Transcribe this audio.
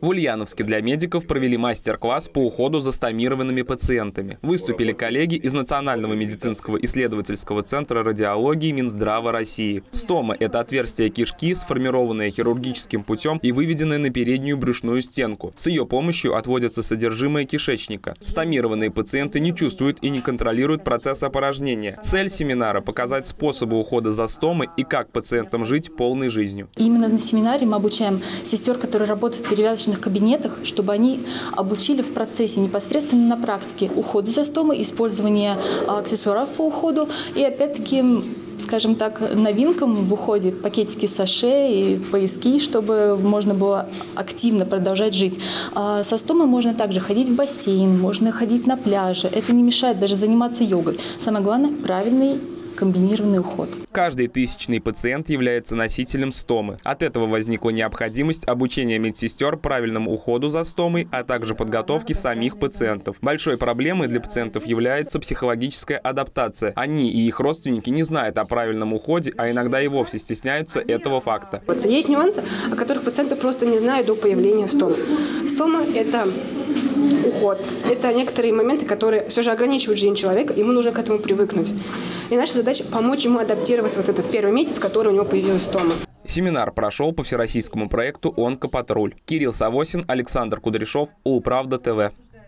В Ульяновске для медиков провели мастер-класс по уходу за стомированными пациентами. Выступили коллеги из Национального медицинского исследовательского центра радиологии Минздрава России. Стома – это отверстие кишки, сформированное хирургическим путем и выведенное на переднюю брюшную стенку. С ее помощью отводится содержимое кишечника. Стомированные пациенты не чувствуют и не контролируют процесс опорожнения. Цель семинара – показать способы ухода за стомой и как пациентам жить полной жизнью. Именно на семинаре мы обучаем сестер, которые работают в перевязочном различных кабинетах, чтобы они обучили в процессе непосредственно на практике уходу за стомой, использование а, аксессуаров по уходу и опять-таки скажем так, новинкам в уходе пакетики саше и пояски, чтобы можно было активно продолжать жить. А со стомой можно также ходить в бассейн, можно ходить на пляже. Это не мешает даже заниматься йогой. Самое главное – правильный комбинированный уход. Каждый тысячный пациент является носителем стомы. От этого возникла необходимость обучения медсестер правильному уходу за стомой, а также подготовки самих пациентов. Большой проблемой для пациентов является психологическая адаптация. Они и их родственники не знают о правильном уходе, а иногда и вовсе стесняются этого факта. Есть нюансы, о которых пациенты просто не знают до появления стомы. Стома – это уход. Это некоторые моменты, которые все же ограничивают жизнь человека, ему нужно к этому привыкнуть. И наша задача помочь ему адаптироваться вот этот первый месяц, который у него появилась стома. Семинар прошел по всероссийскому проекту «Онкопатруль». Кирилл Савосин, Александр Кудряшов, Управда ТВ.